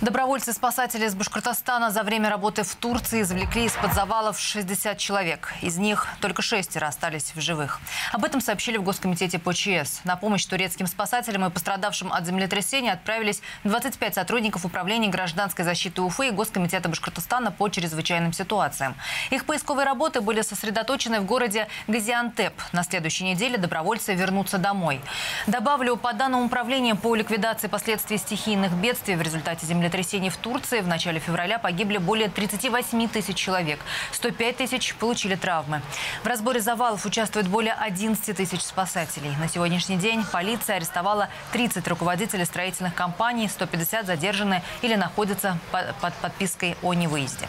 Добровольцы-спасатели из Башкортостана за время работы в Турции извлекли из-под завалов 60 человек. Из них только шестеро остались в живых. Об этом сообщили в Госкомитете по ЧС. На помощь турецким спасателям и пострадавшим от землетрясения отправились 25 сотрудников Управления гражданской защиты Уфы и Госкомитета Башкортостана по чрезвычайным ситуациям. Их поисковые работы были сосредоточены в городе Газиантеп. На следующей неделе добровольцы вернутся домой. Добавлю, по данным Управления по ликвидации последствий стихийных бедствий в результате землетрясения землетрясений в Турции в начале февраля погибли более 38 тысяч человек. 105 тысяч получили травмы. В разборе завалов участвует более 11 тысяч спасателей. На сегодняшний день полиция арестовала 30 руководителей строительных компаний, 150 задержаны или находятся под подпиской о невыезде.